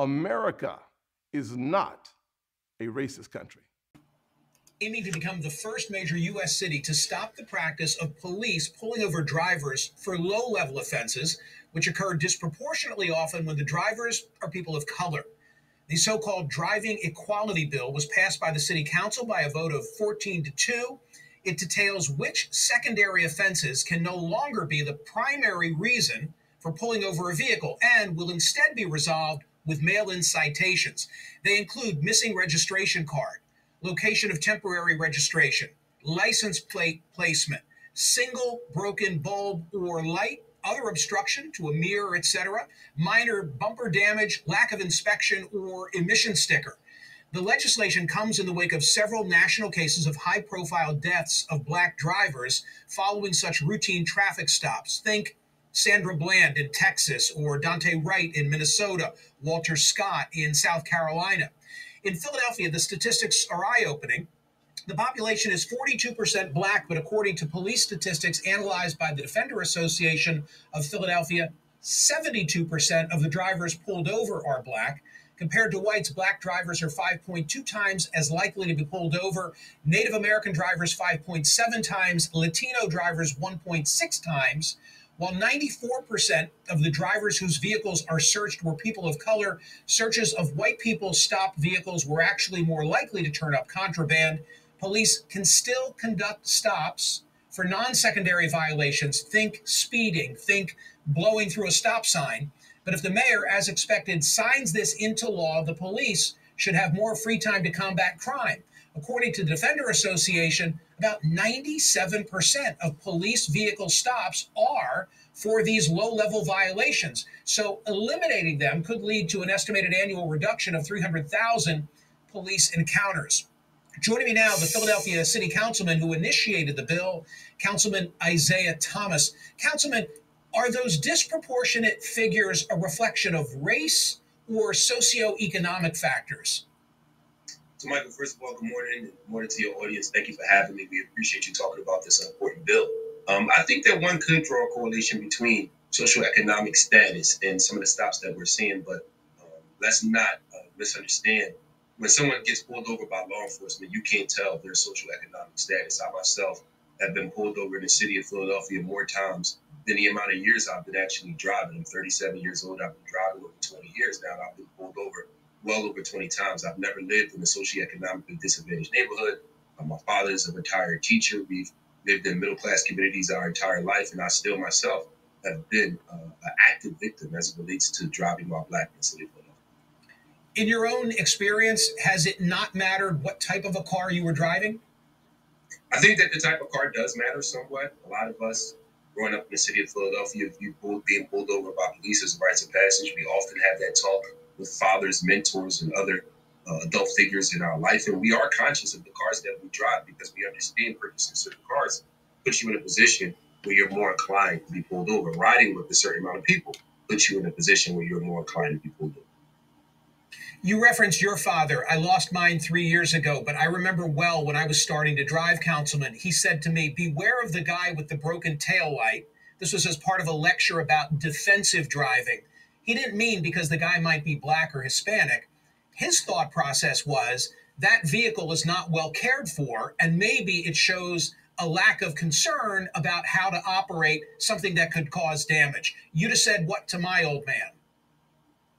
America is not a racist country. Aiming to become the first major U.S. city to stop the practice of police pulling over drivers for low level offenses, which occur disproportionately often when the drivers are people of color. The so called Driving Equality Bill was passed by the City Council by a vote of 14 to 2. It details which secondary offenses can no longer be the primary reason for pulling over a vehicle and will instead be resolved with mail in citations. They include missing registration card, location of temporary registration, license plate placement, single broken bulb or light, other obstruction to a mirror, etc., minor bumper damage, lack of inspection, or emission sticker. The legislation comes in the wake of several national cases of high profile deaths of black drivers following such routine traffic stops. Think Sandra Bland in Texas, or Daunte Wright in Minnesota, Walter Scott in South Carolina. In Philadelphia, the statistics are eye opening. The population is 42% black, but according to police statistics analyzed by the Defender Association of Philadelphia, 72% of the drivers pulled over are black. Compared to whites, black drivers are 5.2 times as likely to be pulled over, Native American drivers 5.7 times, Latino drivers 1.6 times. While 94% of the drivers whose vehicles are searched were people of color, searches of white people's stopped vehicles were actually more likely to turn up contraband. Police can still conduct stops for non secondary violations. Think speeding, think blowing through a stop sign. But if the mayor, as expected, signs this into law, the police should have more free time to combat crime. According to the Defender Association, about 97% of police vehicle stops are for these low level violations. So eliminating them could lead to an estimated annual reduction of 300,000 police encounters. Joining me now, the Philadelphia City Councilman who initiated the bill, Councilman Isaiah Thomas. Councilman, are those disproportionate figures a reflection of race or socioeconomic factors? So, Michael, first of all, good morning. Good morning to your audience. Thank you for having me. We appreciate you talking about this important bill. Um, I think that one could draw a correlation between socioeconomic status and some of the stops that we're seeing, but um, let's not uh, misunderstand. When someone gets pulled over by law enforcement, you can't tell their socioeconomic status. I myself have been pulled over in the city of Philadelphia more times than the amount of years I've been actually driving. I'm 37 years old. I've been driving over 20 years now. I've been pulled over well over 20 times. I've never lived in a socioeconomically disadvantaged neighborhood. My father is a retired teacher. We've lived in middle class communities our entire life, and I still myself have been uh, an active victim as it relates to driving while black in city of Philadelphia. In your own experience, has it not mattered what type of a car you were driving? I think that the type of car does matter somewhat. A lot of us growing up in the city of Philadelphia, if you being pulled over by police as a rites of passage, we often have that talk with fathers, mentors, and other uh, adult figures in our life. And we are conscious of the cars that we drive because we understand purchasing certain cars puts you in a position where you're more inclined to be pulled over. Riding with a certain amount of people puts you in a position where you're more inclined to be pulled over. You referenced your father. I lost mine three years ago, but I remember well when I was starting to drive, Councilman. He said to me, Beware of the guy with the broken tail light. This was as part of a lecture about defensive driving. He didn't mean because the guy might be black or Hispanic. His thought process was that vehicle is not well cared for, and maybe it shows a lack of concern about how to operate something that could cause damage. You'd have said what to my old man?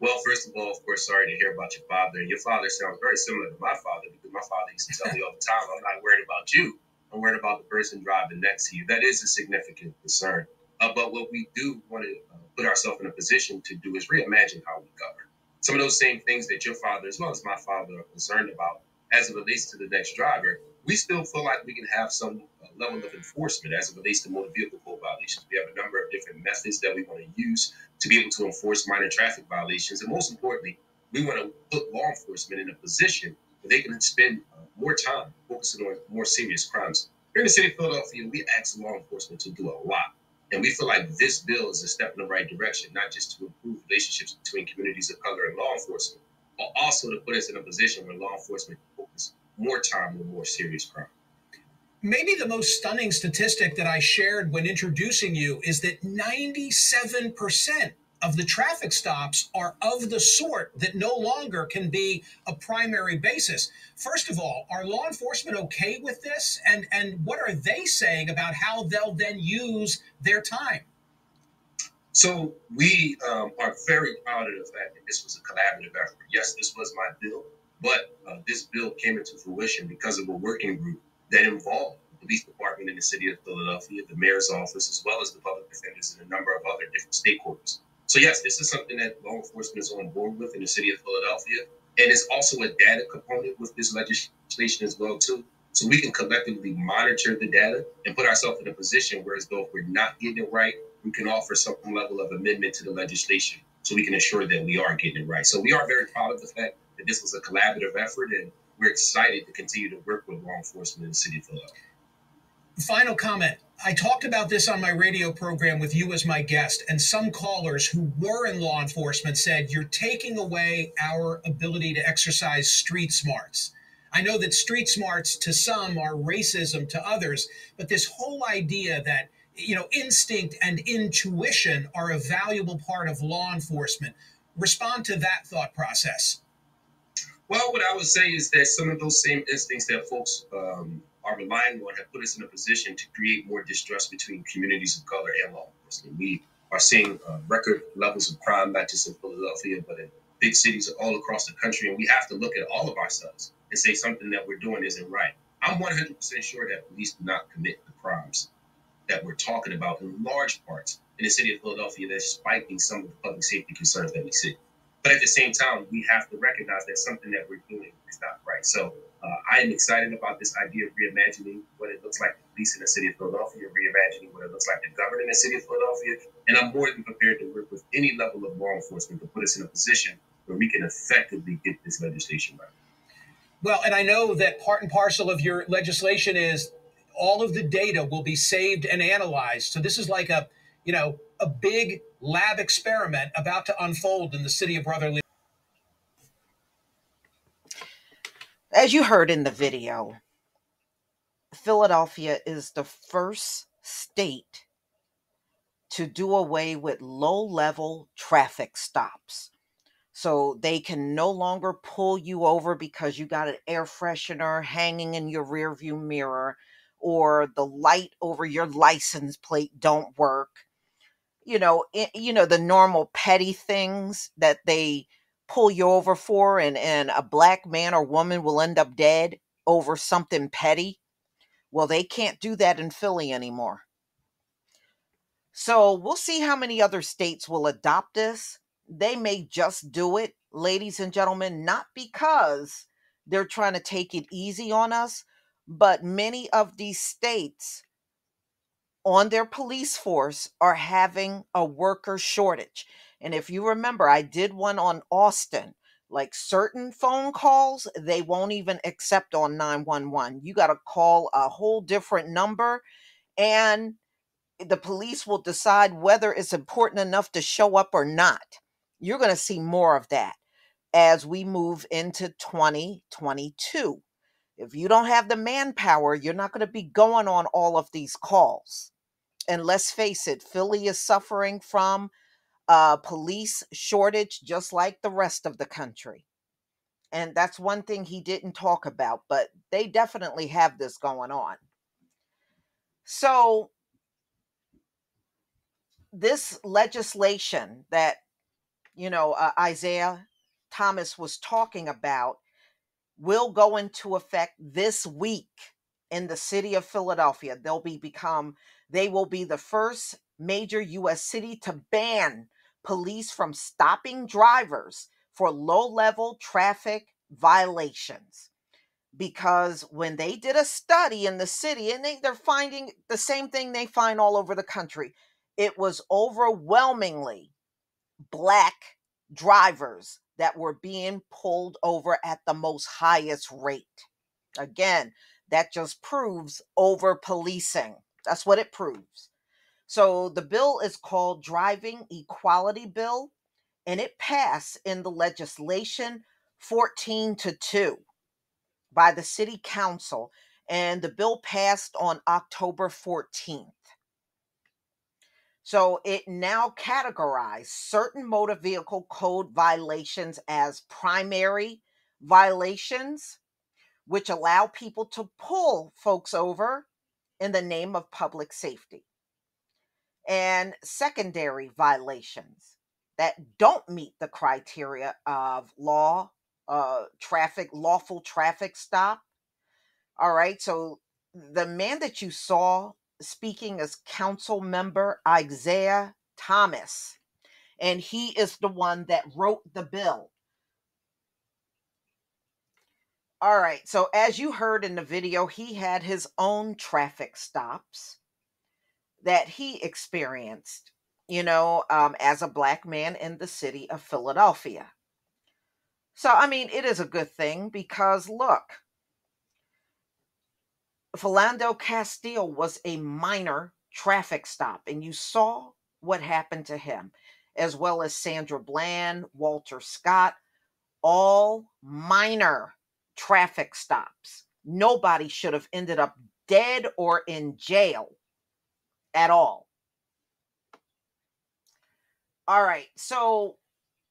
Well, first of all, of course, sorry to hear about your father. Your father sounds very similar to my father because my father used to tell me all the time, I'm not worried about you. I'm worried about the person driving next to you. That is a significant concern. Uh, but what we do want to uh, put ourselves in a position to do is reimagine how we govern. Some of those same things that your father, as well as my father, are concerned about as it relates to the next driver, we still feel like we can have some uh, level of enforcement as it relates to motor vehicle code violations. We have a number of different methods that we want to use to be able to enforce minor traffic violations. And most importantly, we want to put law enforcement in a position where they can spend uh, more time focusing on more serious crimes. Here in the city of Philadelphia, we ask law enforcement to do a lot and we feel like this bill is a step in the right direction, not just to improve relationships between communities of color and law enforcement, but also to put us in a position where law enforcement can focus more time on more serious crime. Maybe the most stunning statistic that I shared when introducing you is that 97% of the traffic stops are of the sort that no longer can be a primary basis. First of all, are law enforcement okay with this? And, and what are they saying about how they'll then use their time? So we um, are very proud of the fact that this was a collaborative effort. Yes, this was my bill, but uh, this bill came into fruition because of a working group that involved the police department in the city of Philadelphia, the mayor's office, as well as the public defenders and a number of other different stakeholders. So yes, this is something that law enforcement is on board with in the city of Philadelphia, and it's also a data component with this legislation as well too. So we can collectively monitor the data and put ourselves in a position where, as though if we're not getting it right, we can offer some level of amendment to the legislation so we can ensure that we are getting it right. So we are very proud of the fact that this was a collaborative effort, and we're excited to continue to work with law enforcement in the city of Philadelphia. Final comment. I talked about this on my radio program with you as my guest, and some callers who were in law enforcement said, You're taking away our ability to exercise street smarts. I know that street smarts to some are racism to others, but this whole idea that you know instinct and intuition are a valuable part of law enforcement. Respond to that thought process. Well, what I would say is that some of those same instincts that folks um, are relying on have put us in a position to create more distrust between communities of color and law enforcement. We are seeing uh, record levels of crime, not just in Philadelphia, but in big cities all across the country. And we have to look at all of ourselves and say something that we're doing isn't right. I'm 100% sure that police do not commit the crimes that we're talking about in large parts in the city of Philadelphia that's spiking some of the public safety concerns that we see. But at the same time, we have to recognize that something that we're doing is not right. So uh, I am excited about this idea of reimagining what it looks like to police in the city of Philadelphia, reimagining what it looks like to govern in the city of Philadelphia. And I'm more than prepared to work with any level of law enforcement to put us in a position where we can effectively get this legislation right. Well, and I know that part and parcel of your legislation is all of the data will be saved and analyzed. So this is like a, you know, a big lab experiment about to unfold in the city of Brotherly. As you heard in the video, Philadelphia is the first state to do away with low level traffic stops. So they can no longer pull you over because you got an air freshener hanging in your rearview mirror or the light over your license plate don't work you know it, you know the normal petty things that they pull you over for and and a black man or woman will end up dead over something petty? Well they can't do that in Philly anymore. So we'll see how many other states will adopt this. They may just do it ladies and gentlemen not because they're trying to take it easy on us but many of these states on their police force are having a worker shortage. And if you remember, I did one on Austin. Like certain phone calls, they won't even accept on 911. You got to call a whole different number, and the police will decide whether it's important enough to show up or not. You're going to see more of that as we move into 2022. If you don't have the manpower, you're not going to be going on all of these calls. And let's face it, Philly is suffering from a police shortage just like the rest of the country. And that's one thing he didn't talk about, but they definitely have this going on. So, this legislation that, you know, uh, Isaiah Thomas was talking about will go into effect this week in the city of Philadelphia. They'll be become they will be the first major US city to ban police from stopping drivers for low-level traffic violations. Because when they did a study in the city, and they, they're finding the same thing they find all over the country, it was overwhelmingly black drivers that were being pulled over at the most highest rate. Again, that just proves over policing. That's what it proves. So the bill is called Driving Equality Bill, and it passed in the legislation 14 to 2 by the city council, and the bill passed on October 14th. So it now categorizes certain motor vehicle code violations as primary violations, which allow people to pull folks over in the name of public safety, and secondary violations that don't meet the criteria of law, uh, traffic, lawful traffic stop. All right, so the man that you saw speaking as council member Isaiah Thomas, and he is the one that wrote the bill. All right, so as you heard in the video, he had his own traffic stops that he experienced, you know, um, as a black man in the city of Philadelphia. So, I mean, it is a good thing because look, Philando Castile was a minor traffic stop, and you saw what happened to him, as well as Sandra Bland, Walter Scott, all minor traffic stops. Nobody should have ended up dead or in jail at all. All right, so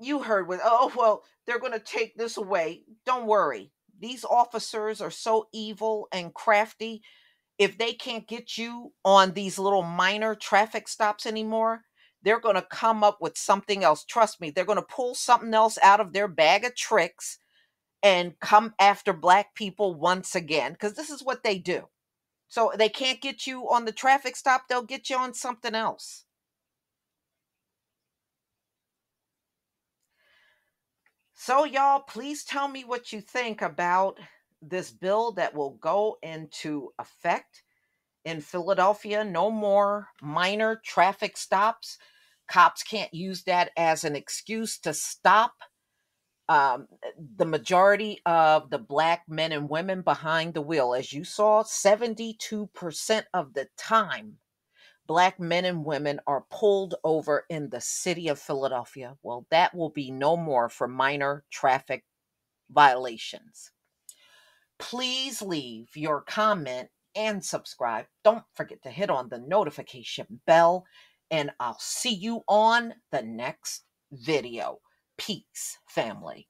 you heard with, oh, oh, well, they're going to take this away. Don't worry these officers are so evil and crafty. If they can't get you on these little minor traffic stops anymore, they're going to come up with something else. Trust me, they're going to pull something else out of their bag of tricks and come after black people once again because this is what they do. So they can't get you on the traffic stop, they'll get you on something else. So, y'all, please tell me what you think about this bill that will go into effect in Philadelphia. No more minor traffic stops. Cops can't use that as an excuse to stop um, the majority of the black men and women behind the wheel. As you saw, 72% of the time black men and women are pulled over in the city of Philadelphia. Well, that will be no more for minor traffic violations. Please leave your comment and subscribe. Don't forget to hit on the notification bell, and I'll see you on the next video. Peace, family.